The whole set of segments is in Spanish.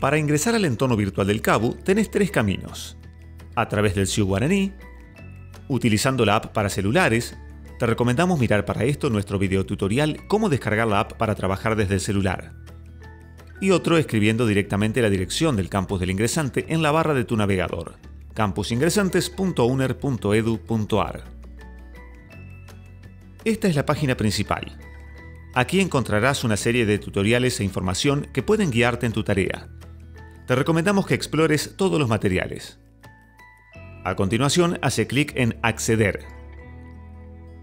Para ingresar al entorno virtual del CABU tenés tres caminos. A través del Ciu Guaraní, utilizando la app para celulares, te recomendamos mirar para esto nuestro video tutorial Cómo descargar la app para trabajar desde el celular. Y otro escribiendo directamente la dirección del campus del ingresante en la barra de tu navegador, campusingresantes.uner.edu.ar. Esta es la página principal. Aquí encontrarás una serie de tutoriales e información que pueden guiarte en tu tarea te recomendamos que explores todos los materiales. A continuación, hace clic en Acceder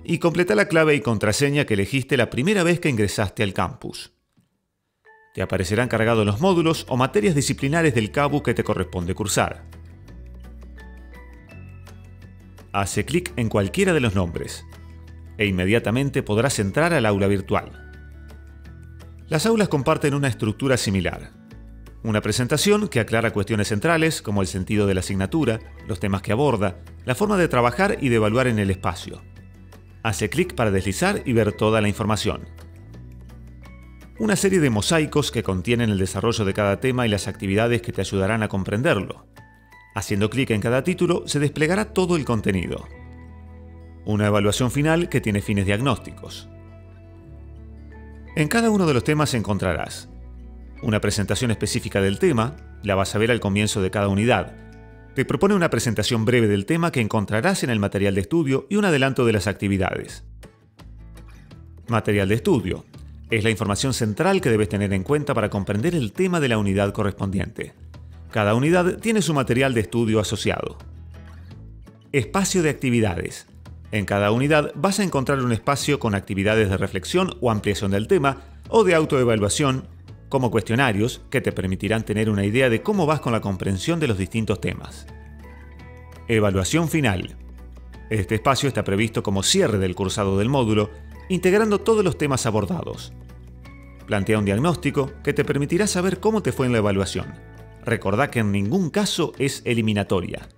y completa la clave y contraseña que elegiste la primera vez que ingresaste al campus. Te aparecerán cargados los módulos o materias disciplinares del CABU que te corresponde cursar. Hace clic en cualquiera de los nombres e inmediatamente podrás entrar al aula virtual. Las aulas comparten una estructura similar. Una presentación que aclara cuestiones centrales como el sentido de la asignatura, los temas que aborda, la forma de trabajar y de evaluar en el espacio. Hace clic para deslizar y ver toda la información. Una serie de mosaicos que contienen el desarrollo de cada tema y las actividades que te ayudarán a comprenderlo. Haciendo clic en cada título se desplegará todo el contenido. Una evaluación final que tiene fines diagnósticos. En cada uno de los temas encontrarás una presentación específica del tema, la vas a ver al comienzo de cada unidad. Te propone una presentación breve del tema que encontrarás en el material de estudio y un adelanto de las actividades. Material de estudio. Es la información central que debes tener en cuenta para comprender el tema de la unidad correspondiente. Cada unidad tiene su material de estudio asociado. Espacio de actividades. En cada unidad vas a encontrar un espacio con actividades de reflexión o ampliación del tema o de autoevaluación como cuestionarios que te permitirán tener una idea de cómo vas con la comprensión de los distintos temas. Evaluación final. Este espacio está previsto como cierre del cursado del módulo, integrando todos los temas abordados. Plantea un diagnóstico que te permitirá saber cómo te fue en la evaluación. Recordá que en ningún caso es eliminatoria.